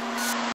Bye.